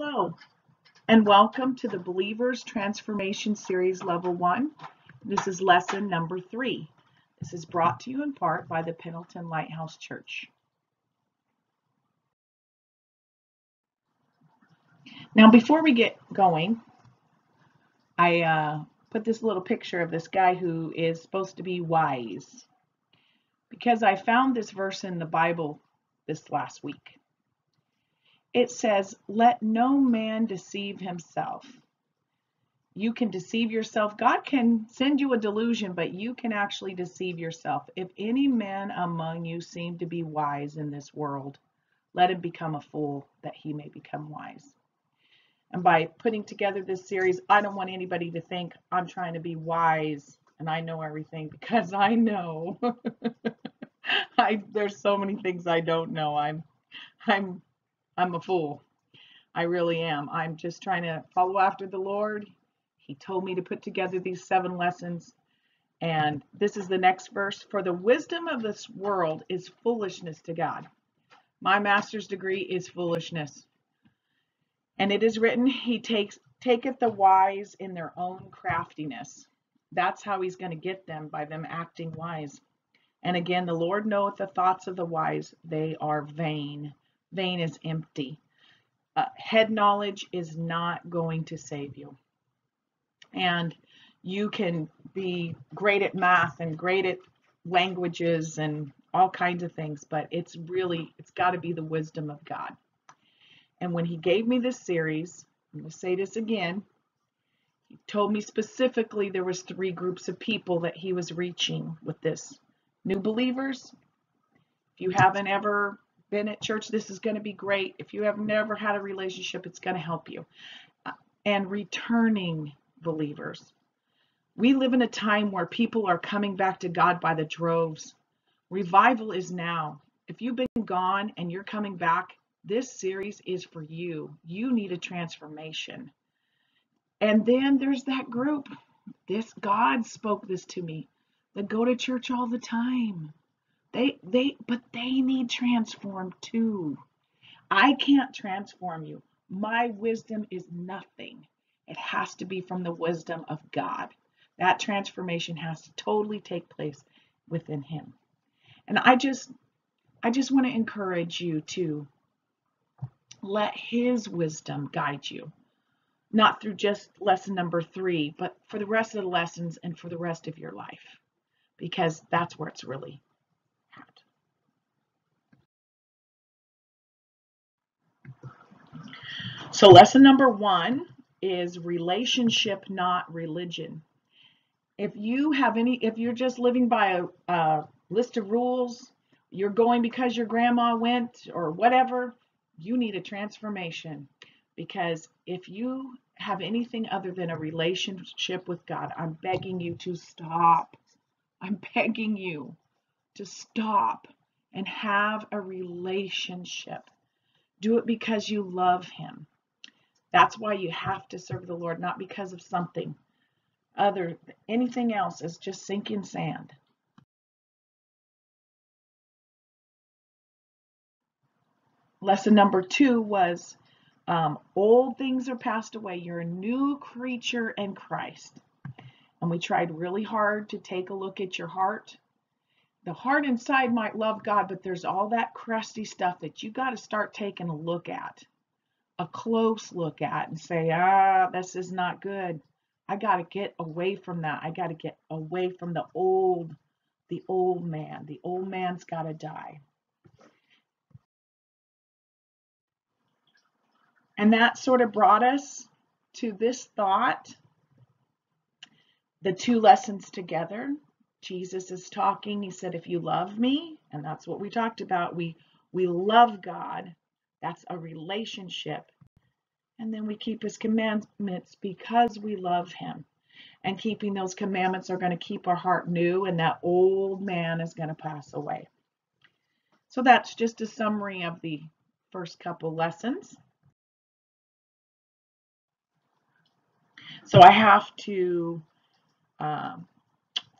Hello, and welcome to the Believers Transformation Series Level 1. This is lesson number 3. This is brought to you in part by the Pendleton Lighthouse Church. Now, before we get going, I uh, put this little picture of this guy who is supposed to be wise because I found this verse in the Bible this last week it says, Let no man deceive himself. You can deceive yourself. God can send you a delusion, but you can actually deceive yourself. If any man among you seem to be wise in this world, let him become a fool that he may become wise. And by putting together this series, I don't want anybody to think I'm trying to be wise and I know everything because I know. I there's so many things I don't know. I'm I'm I'm a fool. I really am. I'm just trying to follow after the Lord. He told me to put together these seven lessons. And this is the next verse. For the wisdom of this world is foolishness to God. My master's degree is foolishness. And it is written, He takes taketh the wise in their own craftiness. That's how he's going to get them by them acting wise. And again, the Lord knoweth the thoughts of the wise, they are vain vain is empty. Uh, head knowledge is not going to save you. And you can be great at math and great at languages and all kinds of things, but it's really, it's got to be the wisdom of God. And when he gave me this series, I'm going to say this again, he told me specifically there was three groups of people that he was reaching with this. New believers, if you haven't ever been at church, this is going to be great. If you have never had a relationship, it's going to help you. Uh, and returning believers. We live in a time where people are coming back to God by the droves. Revival is now. If you've been gone and you're coming back, this series is for you. You need a transformation. And then there's that group. This God spoke this to me that go to church all the time. They they but they need transformed too. I can't transform you. My wisdom is nothing. It has to be from the wisdom of God. That transformation has to totally take place within him. And I just I just want to encourage you to let his wisdom guide you. Not through just lesson number 3, but for the rest of the lessons and for the rest of your life. Because that's where it's really So lesson number one is relationship, not religion. If you have any, if you're just living by a, a list of rules, you're going because your grandma went or whatever, you need a transformation. Because if you have anything other than a relationship with God, I'm begging you to stop. I'm begging you to stop and have a relationship. Do it because you love Him. That's why you have to serve the Lord, not because of something other. Anything else is just sinking sand. Lesson number two was um, old things are passed away. You're a new creature in Christ. And we tried really hard to take a look at your heart. The heart inside might love God, but there's all that crusty stuff that you got to start taking a look at a close look at and say, ah, this is not good. I got to get away from that. I got to get away from the old, the old man. The old man's got to die. And that sort of brought us to this thought, the two lessons together. Jesus is talking. He said, if you love me, and that's what we talked about, we, we love God that's a relationship. And then we keep his commandments because we love him. And keeping those commandments are going to keep our heart new, and that old man is going to pass away. So that's just a summary of the first couple lessons. So I have to um,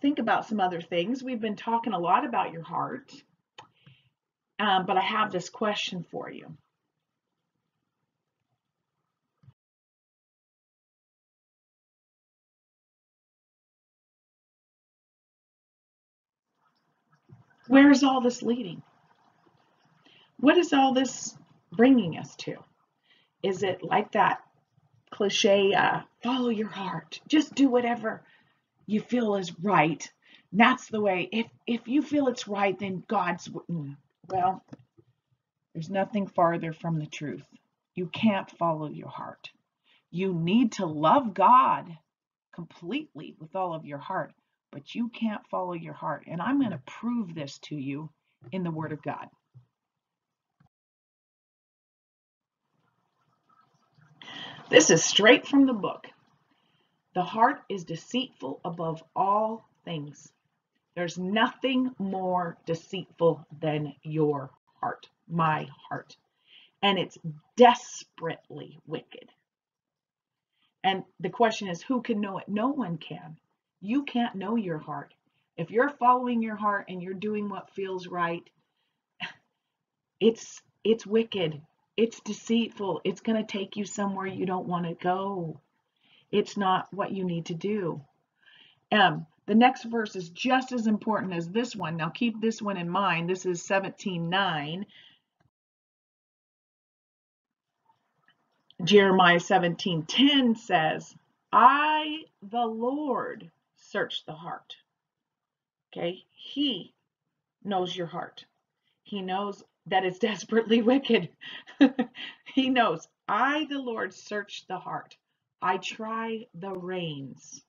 think about some other things. We've been talking a lot about your heart, um, but I have this question for you. Where's all this leading? What is all this bringing us to? Is it like that cliche, uh, follow your heart, just do whatever you feel is right? that's the way. If if you feel it's right, then God's mm, well. There's nothing farther from the truth. You can't follow your heart. You need to love God completely with all of your heart, but you can't follow your heart. And I'm going to prove this to you in the Word of God. This is straight from the book. The heart is deceitful above all things. There's nothing more deceitful than your heart, my heart. And it's desperately wicked. And the question is, who can know it? No one can. You can't know your heart. If you're following your heart and you're doing what feels right, it's it's wicked. It's deceitful. It's going to take you somewhere you don't want to go. It's not what you need to do. Um, the next verse is just as important as this one. Now keep this one in mind. This is 17:9. Jeremiah 17:10 says, "I the Lord search the heart." Okay? He knows your heart. He knows that it's desperately wicked. he knows, "I the Lord search the heart. I try the reins."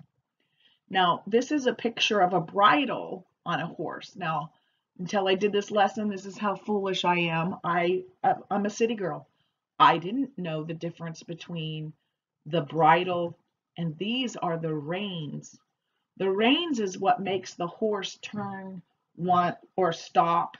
Now, this is a picture of a bridle on a horse. Now, until I did this lesson, this is how foolish I am. I, uh, I'm a city girl. I didn't know the difference between the bridle and these are the reins. The reins is what makes the horse turn, want, or stop.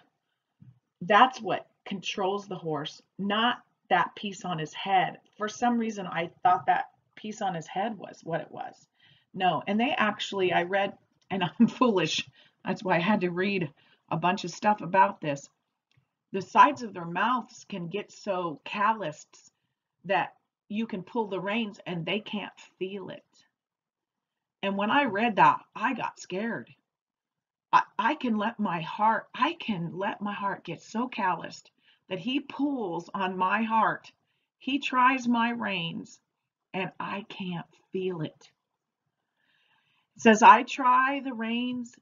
That's what controls the horse, not that piece on his head. For some reason, I thought that piece on his head was what it was. No, and they actually, I read, and I'm foolish. That's why I had to read a bunch of stuff about this the sides of their mouths can get so calloused that you can pull the reins and they can't feel it. And when I read that, I got scared. I, I can let my heart, I can let my heart get so calloused that he pulls on my heart. He tries my reins and I can't feel it. It says, I try the reins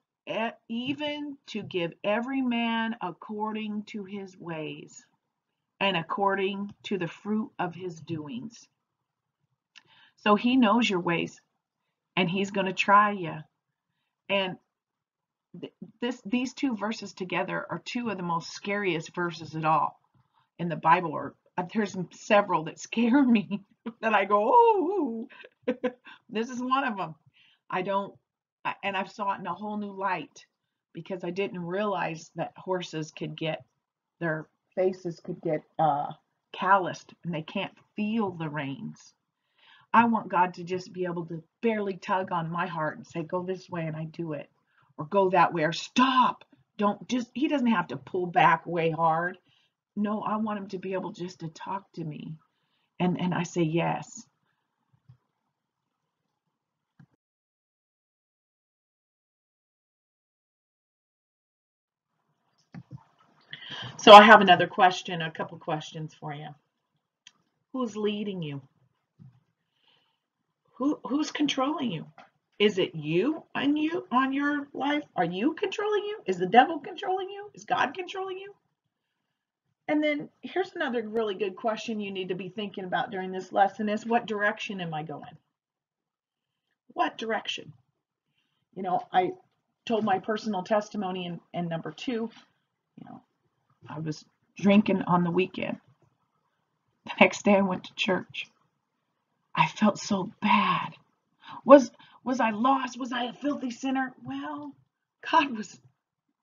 even to give every man according to his ways and according to the fruit of his doings. So he knows your ways and he's going to try you. And this these two verses together are two of the most scariest verses at all in the Bible or uh, there's several that scare me that I go, "Oh, this is one of them." I don't and I saw it in a whole new light because I didn't realize that horses could get their faces could get uh, calloused and they can't feel the reins. I want God to just be able to barely tug on my heart and say, go this way, and I do it, or go that way, or stop. Don't just, he doesn't have to pull back way hard. No, I want him to be able just to talk to me. And, and I say yes. So I have another question, a couple questions for you. Who's leading you? Who who's controlling you? Is it you on you on your life? Are you controlling you? Is the devil controlling you? Is God controlling you? And then here's another really good question you need to be thinking about during this lesson is what direction am I going? What direction? You know, I told my personal testimony and, in number two, you know, I was drinking on the weekend. The next day I went to church. I felt so bad. Was was I lost? Was I a filthy sinner? Well, God was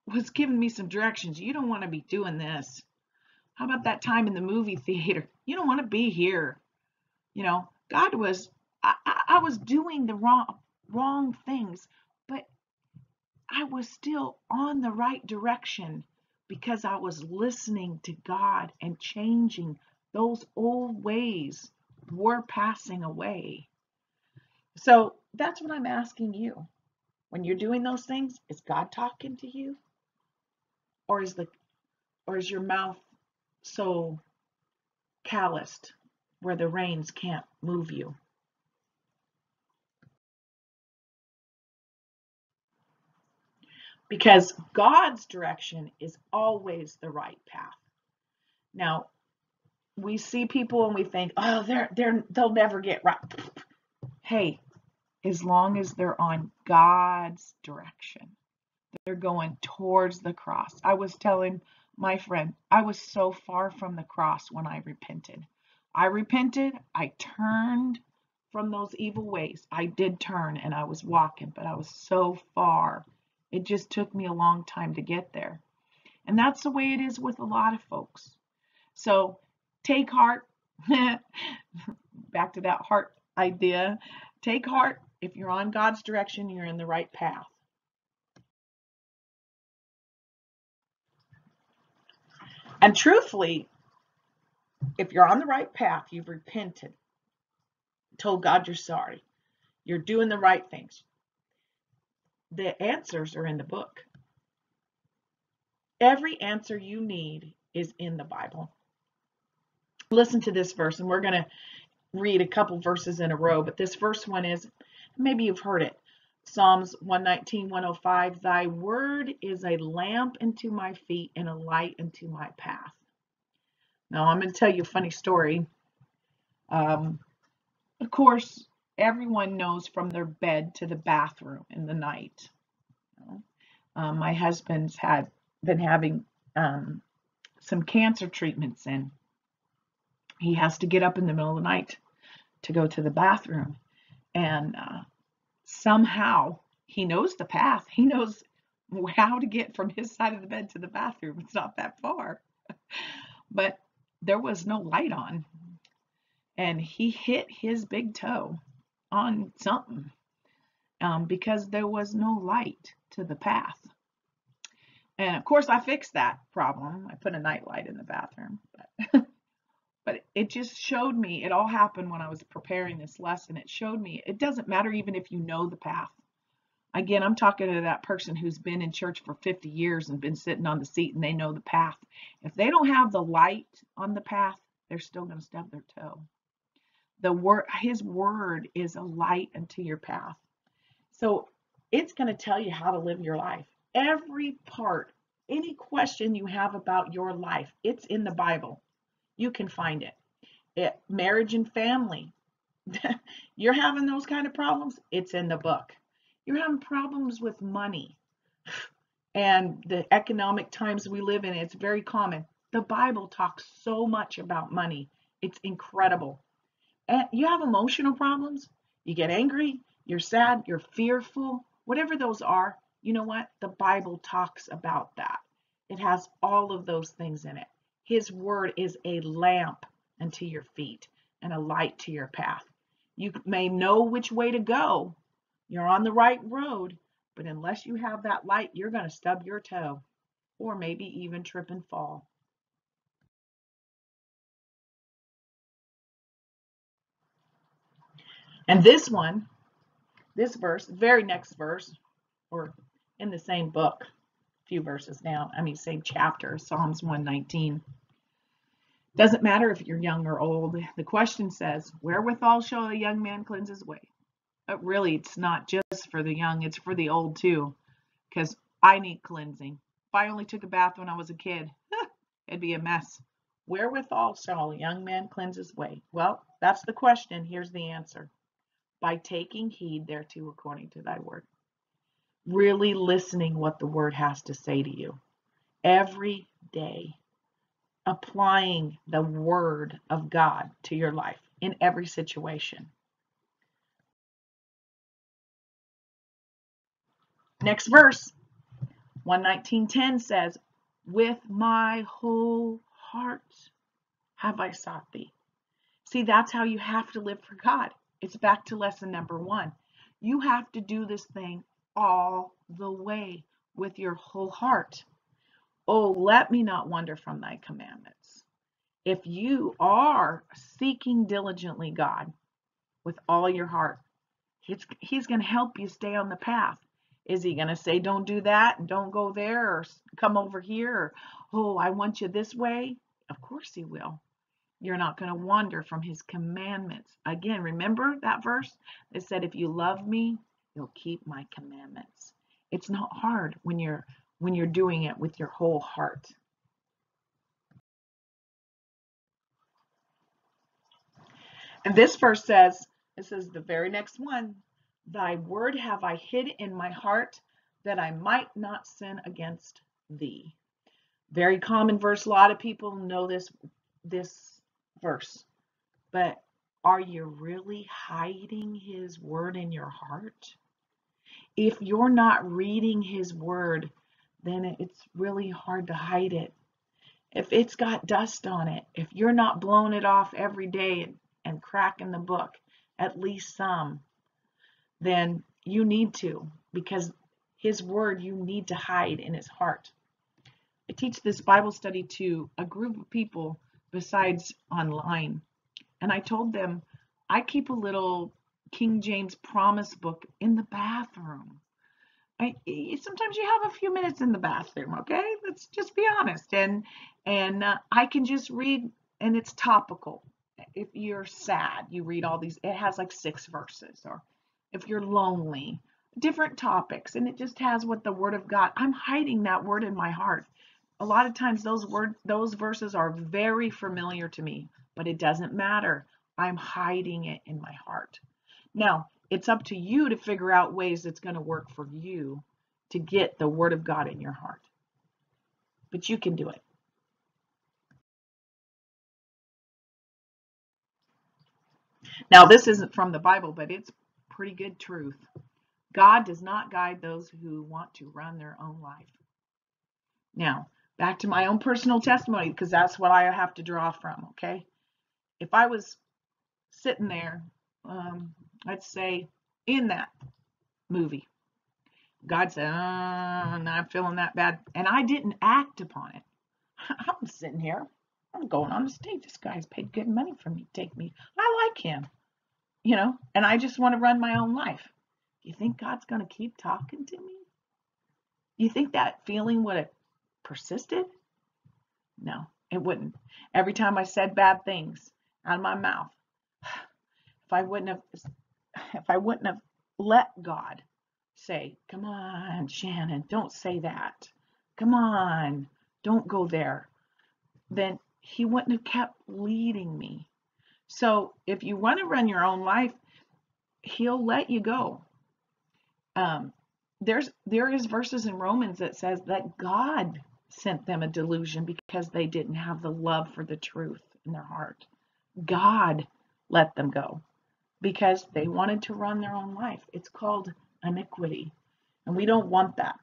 was giving me some directions. You don't want to be doing this. How about that time in the movie theater? You don't want to be here. You know, God was I, I, I was doing the wrong wrong things, but I was still on the right direction because I was listening to God and changing those old ways were passing away. So that's what I'm asking you. When you're doing those things, is God talking to you? Or is the or is your mouth so calloused where the reins can't move you? Because God's direction is always the right path. Now, we see people and we think, oh, they're they're they'll never get right. Hey, as long as they're on God's direction, they're going towards the cross. I was telling my friend, I was so far from the cross when I repented. I repented, I turned from those evil ways. I did turn and I was walking, but I was so far. It just took me a long time to get there. And that's the way it is with a lot of folks. So take heart. Back to that heart idea. Take heart. If you're on God's direction, you're in the right path. And truthfully, if you're on the right path, you've repented, told God you're sorry, you're doing the right things. The answers are in the book. Every answer you need is in the Bible. Listen to this verse, and we're going to read a couple verses in a row, but this first one is maybe you've heard it. Psalms 119, 105, Thy word is a lamp unto my feet and a light unto my path. Now, I'm going to tell you a funny story. Um, of course, everyone knows from their bed to the bathroom in the night. Um, my husband's had been having um, some cancer treatments and he has to get up in the middle of the night to go to the bathroom. And uh, somehow he knows the path. He knows how to get from his side of the bed to the bathroom. It's not that far. but there was no light on. And he hit his big toe on something um, because there was no light to the path. And of course, I fixed that problem. I put a night light in the bathroom. But, but it just showed me, it all happened when I was preparing this lesson. It showed me it doesn't matter even if you know the path. Again, I'm talking to that person who's been in church for 50 years and been sitting on the seat and they know the path. If they don't have the light on the path, they're still going to stub their toe. The word, his word is a light unto your path. So it's going to tell you how to live your life. Every part, any question you have about your life, it's in the Bible. You can find it. it marriage and family. You're having those kind of problems, it's in the book. You're having problems with money and the economic times we live in, it's very common. The Bible talks so much about money. It's incredible. And you have emotional problems, you get angry, you're sad, you're fearful, whatever those are, you know what? The Bible talks about that. It has all of those things in it. His word is a lamp unto your feet and a light to your path. You may know which way to go. You're on the right road, but unless you have that light, you're going to stub your toe or maybe even trip and fall. And this one, this verse, very next verse, or in the same book, few verses now, I mean, same chapter, Psalms 119. Doesn't matter if you're young or old. The question says, Wherewithal shall a young man cleanse his way? But really, it's not just for the young, it's for the old too, because I need cleansing. If I only took a bath when I was a kid, it'd be a mess. Wherewithal shall a young man cleanse his way? Well, that's the question. Here's the answer by taking heed thereto according to thy word. Really listening what the word has to say to you every day, applying the word of God to your life in every situation. Next verse, 119.10 says, With my whole heart have I sought thee. See, that's how you have to live for God. It's back to lesson number one. You have to do this thing all the way with your whole heart. Oh, let me not wander from thy commandments. If you are seeking diligently God with all your heart, he's, he's going to help you stay on the path. Is he going to say, don't do that and don't go there or come over here or, oh, I want you this way? Of course he will. You're not going to wander from his commandments. Again, remember that verse that said, if you love me, you'll keep my commandments. It's not hard when you're when you're doing it with your whole heart. And this verse says, this is the very next one, Thy word have I hid in my heart that I might not sin against thee. Very common verse. A lot of people know this, this verse. But are you really hiding his word in your heart? If you're not reading his word, then it's really hard to hide it. If it's got dust on it, if you're not blowing it off every day and, cracking the book, at least some, then you need to because his word you need to hide in his heart. I teach this Bible study to a group of people besides online. And I told them I keep a little King James promise book in the bathroom. I, sometimes you have a few minutes in the bathroom, okay? Let's just be honest. And and uh, I can just read and it's topical. If you're sad, you read all these. It has like six verses or if you're lonely, different topics, and it just has what the Word of God. I'm hiding that word in my heart. A lot of times those word those verses are very familiar to me, but it doesn't matter. I'm hiding it in my heart. Now, it's up to you to figure out ways that's going to work for you to get the Word of God in your heart. But you can do it. Now, this isn't from the Bible, but it's pretty good truth. God does not guide those who want to run their own life. Now, back to my own personal testimony, because that's what I have to draw from, okay? If I was sitting there, um, let's say in that movie, God said, oh, I'm feeling that bad, and I didn't act upon it. I'm sitting here, I'm going on the stage. This guy's paid good money for me take me. I like him you know, and I just want to run my own life. You think God's going to keep talking to me? You think that feeling would have persisted? No, it wouldn't. Every time I said bad things out of my mouth, if I wouldn't have, if I wouldn't have let God say, "Come on, Shannon, don't say that. Come on, don't go there," then He wouldn't have kept leading me so if you want to run your own life, he'll let you go. Um, there's there is verses in Romans that says that God sent them a delusion because they didn't have the love for the truth in their heart. God let them go because they wanted to run their own life. It's called iniquity. And we don't want that.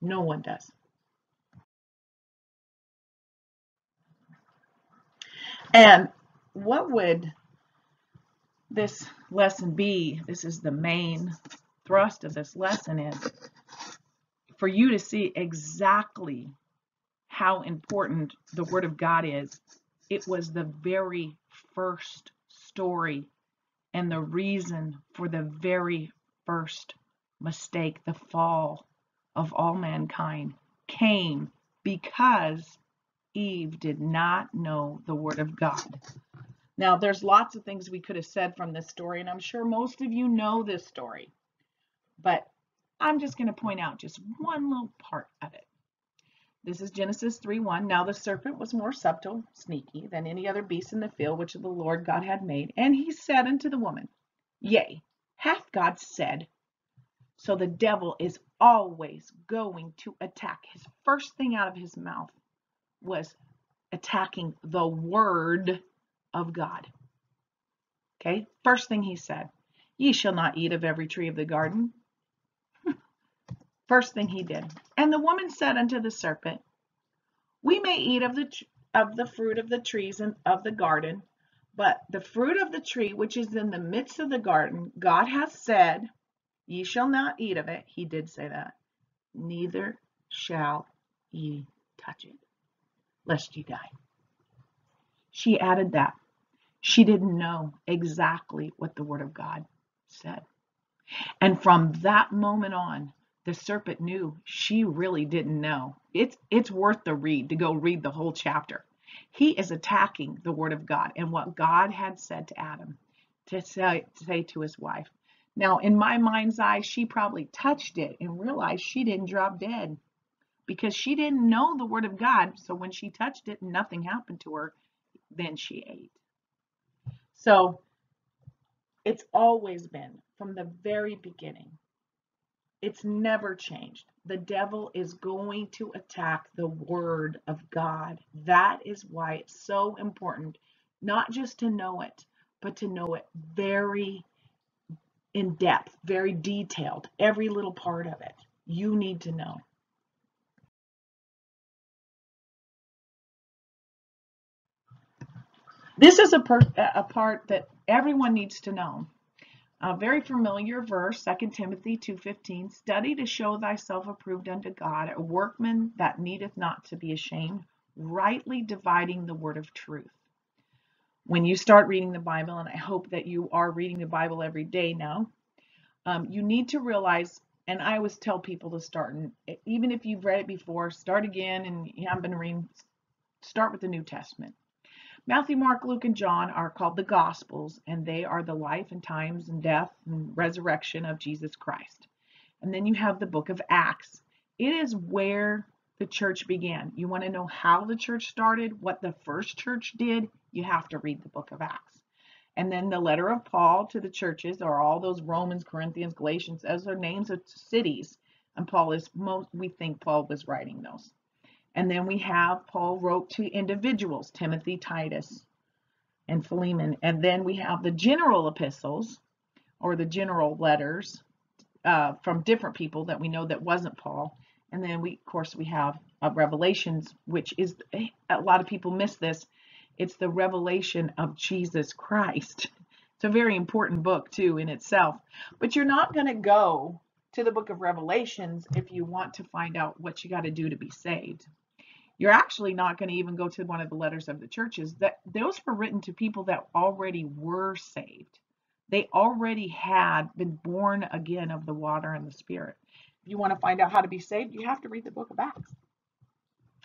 No one does. And what would this lesson be? This is the main thrust of this lesson is for you to see exactly how important the Word of God is. It was the very first story and the reason for the very first mistake, the fall of all mankind, came because Eve did not know the Word of God. Now, there's lots of things we could have said from this story, and I'm sure most of you know this story, but I'm just going to point out just one little part of it. This is Genesis 3:1. Now the serpent was more subtle, sneaky, than any other beast in the field which the Lord God had made. And he said unto the woman, Yea, hath God said. So the devil is always going to attack. His first thing out of his mouth was attacking the word of God. Okay, first thing he said, Ye shall not eat of every tree of the garden. First thing he did. And the woman said unto the serpent, We may eat of the of the fruit of the trees and of the garden, but the fruit of the tree which is in the midst of the garden, God hath said, Ye shall not eat of it. He did say that. Neither shall ye touch it, lest ye die. She added that. She didn't know exactly what the Word of God said. And from that moment on, the serpent knew she really didn't know. It's it's worth the read to go read the whole chapter. He is attacking the word of God and what God had said to Adam to say, to say to his wife. Now, in my mind's eye, she probably touched it and realized she didn't drop dead because she didn't know the word of God. So when she touched it, nothing happened to her. Then she ate. So it's always been from the very beginning. It's never changed. The devil is going to attack the word of God. That is why it's so important, not just to know it, but to know it very in depth, very detailed, every little part of it. You need to know. This is a, a part that everyone needs to know. A very familiar verse, 2 Timothy 2.15, Study to show thyself approved unto God, a workman that needeth not to be ashamed, rightly dividing the word of truth. When you start reading the Bible, and I hope that you are reading the Bible every day now, um, you need to realize, and I always tell people to start, and even if you've read it before, start again and you haven't been reading, start with the New Testament. Matthew, Mark, Luke, and John are called the Gospels, and they are the life and times and death and resurrection of Jesus Christ. And then you have the book of Acts. It is where the church began. You want to know how the church started, what the first church did, you have to read the book of Acts. And then the letter of Paul to the churches are all those Romans, Corinthians, Galatians, as are names of cities. And Paul is most, we think Paul was writing those. And then we have Paul wrote to individuals, Timothy, Titus, and Philemon. And then we have the general epistles or the general letters uh, from different people that we know that wasn't Paul. And then we, of course, we have uh, Revelations, which is a lot of people miss this. It's the revelation of Jesus Christ. It's a very important book too in itself. But you're not going to go to the book of Revelations if you want to find out what you got to do to be saved you're actually not going to even go to one of the letters of the churches. That those were written to people that already were saved. They already had been born again of the water and the spirit. If you want to find out how to be saved you have to read the book of acts.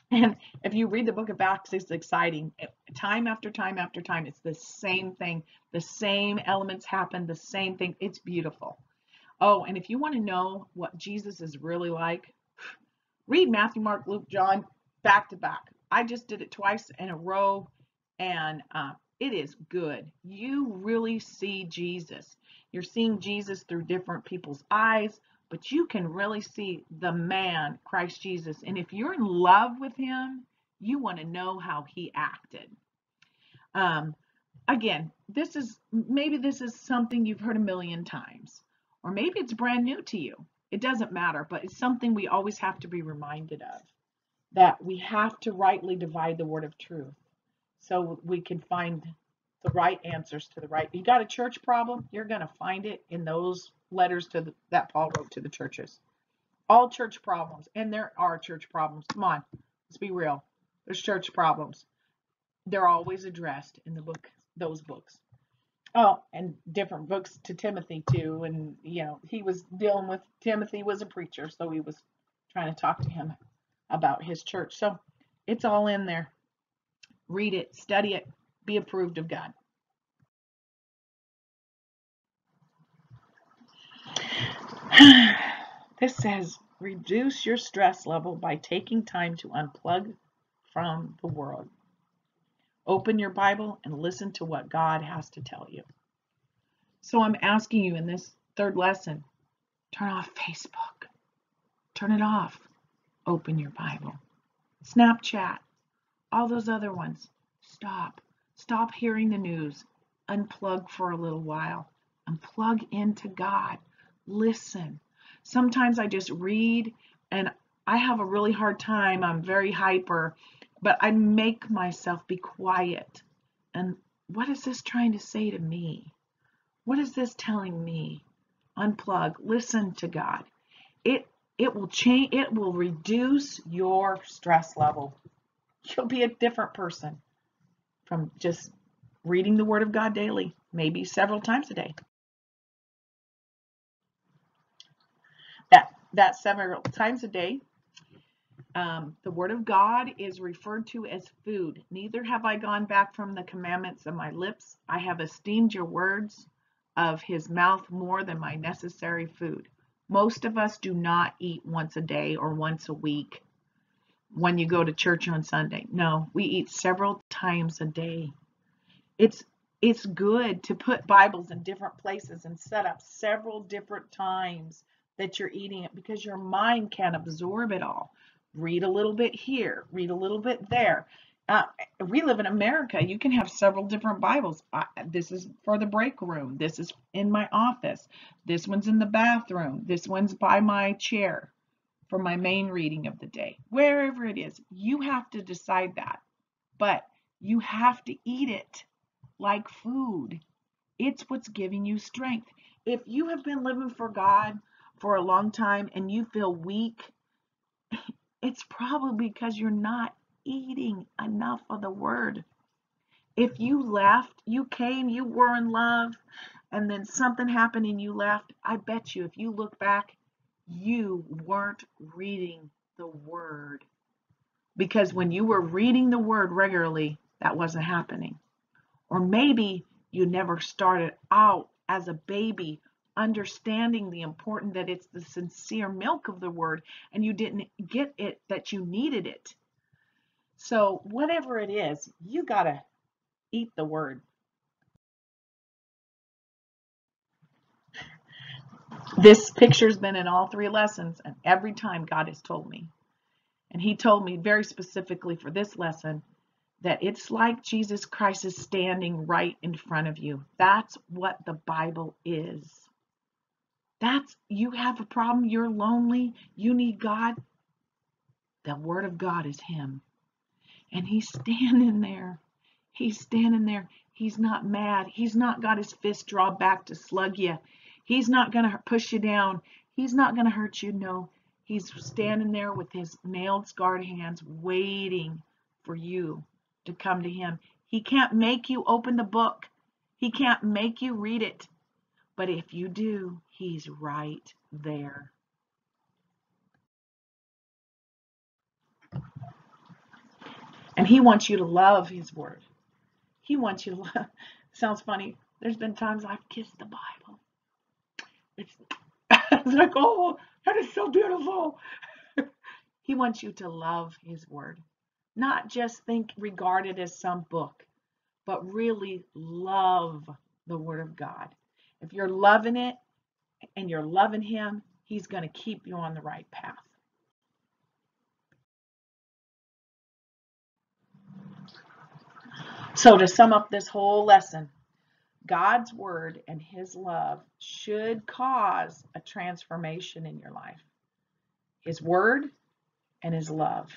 And if you read the book of acts it's exciting. Time after time after time it's the same thing. The same elements happen the same thing. It's beautiful. Oh and if you want to know what jesus is really like read Matthew, Mark, Luke, John back to back. I just did it twice in a row and uh, it is good. You really see Jesus. You're seeing Jesus through different people's eyes, but you can really see the man, Christ Jesus. And if you're in love with him, you want to know how he acted. Um, again, this is maybe this is something you've heard a million times, or maybe it's brand new to you. It doesn't matter, but it's something we always have to be reminded of that we have to rightly divide the word of truth so we can find the right answers to the right. You got a church problem, you're going to find it in those letters to the, that Paul wrote to the churches. All church problems, and there are church problems. Come on, let's be real. There's church problems. They're always addressed in the book, those books. Oh, and different books to Timothy too. And you know, he was dealing with Timothy was a preacher, so he was trying to talk to him about his church. So it's all in there. Read it, study it, be approved of God. this says reduce your stress level by taking time to unplug from the world. Open your Bible and listen to what God has to tell you. So I'm asking you in this third lesson turn off Facebook, turn it off, open your Bible. Snapchat, all those other ones. Stop. Stop hearing the news. Unplug for a little while. Unplug into God. Listen. Sometimes I just read and I have a really hard time. I'm very hyper, but I make myself be quiet. And what is this trying to say to me? What is this telling me? Unplug. Listen to God. It it will change it will reduce your stress level you'll be a different person from just reading the word of god daily maybe several times a day that that several times a day. Um, the word of God is referred to as food. Neither have I gone back from the commandments of my lips. I have esteemed your words of his mouth more than my necessary food. Most of us do not eat once a day or once a week when you go to church on Sunday. No, we eat several times a day. It's it's good to put Bibles in different places and set up several different times that you're eating it because your mind can absorb it all. Read a little bit here, read a little bit there. Uh, we live in America. You can have several different Bibles. I, this is for the break room. This is in my office. This one's in the bathroom. This one's by my chair for my main reading of the day. Wherever it is, you have to decide that. But you have to eat it like food. It's what's giving you strength. If you have been living for God for a long time and you feel weak, it's probably because you're not eating enough of the word. If you left, you came, you were in love, and then something happened and you left, I bet you if you look back, you weren't reading the word. Because when you were reading the word regularly, that wasn't happening. Or maybe you never started out as a baby understanding the important that it's the sincere milk of the word and you didn't get it that you needed it. So whatever it is, you got to eat the word. This picture's been in all three lessons and every time God has told me. And he told me very specifically for this lesson that it's like Jesus Christ is standing right in front of you. That's what the Bible is. That's you have a problem, you're lonely, you need God. The word of God is him. And he's standing there. He's standing there. He's not mad. He's not got his fist drawn back to slug you. He's not going to push you down. He's not going to hurt you. No, he's standing there with his nailed, scarred hands, waiting for you to come to him. He can't make you open the book. He can't make you read it. But if you do, he's right there. And he wants you to love his word. He wants you to love. Sounds funny. There's been times I've kissed the Bible. It's, it's like, oh, that is so beautiful. he wants you to love his word. Not just think, regard it as some book, but really love the word of God. If you're loving it and you're loving him, he's going to keep you on the right path. So to sum up this whole lesson, God's word and his love should cause a transformation in your life. His word and his love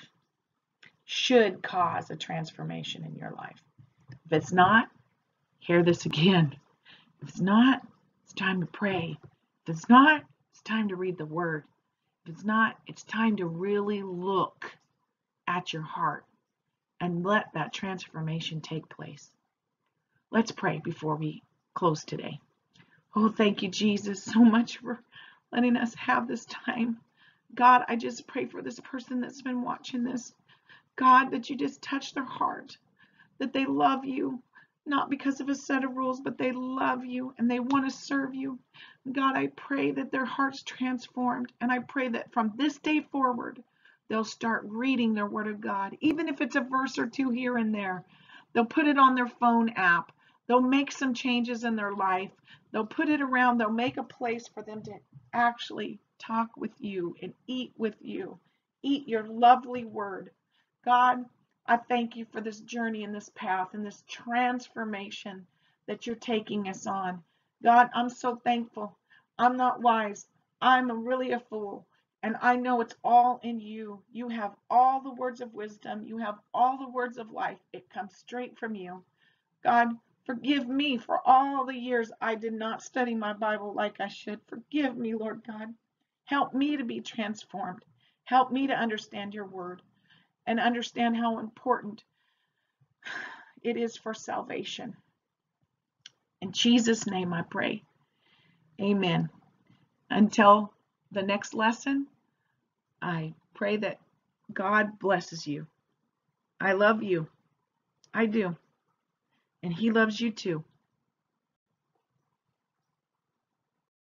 should cause a transformation in your life. If it's not, hear this again. If it's not, it's time to pray. If it's not, it's time to read the word. If it's not, it's time to really look at your heart and let that transformation take place. Let's pray before we close today. Oh, thank you, Jesus, so much for letting us have this time. God, I just pray for this person that's been watching this. God, that you just touch their heart, that they love you, not because of a set of rules, but they love you and they want to serve you. God, I pray that their hearts transformed. And I pray that from this day forward, They'll start reading their Word of God, even if it's a verse or two here and there. They'll put it on their phone app. They'll make some changes in their life. They'll put it around. They'll make a place for them to actually talk with you and eat with you. Eat your lovely Word. God, I thank you for this journey and this path and this transformation that you're taking us on. God, I'm so thankful. I'm not wise. I'm really a fool. And I know it's all in you. You have all the words of wisdom. You have all the words of life. It comes straight from you. God, forgive me for all the years I did not study my Bible like I should. Forgive me, Lord God. Help me to be transformed. Help me to understand your word and understand how important it is for salvation. In Jesus' name I pray. Amen. Until the next lesson, I pray that God blesses you. I love you. I do. And He loves you too.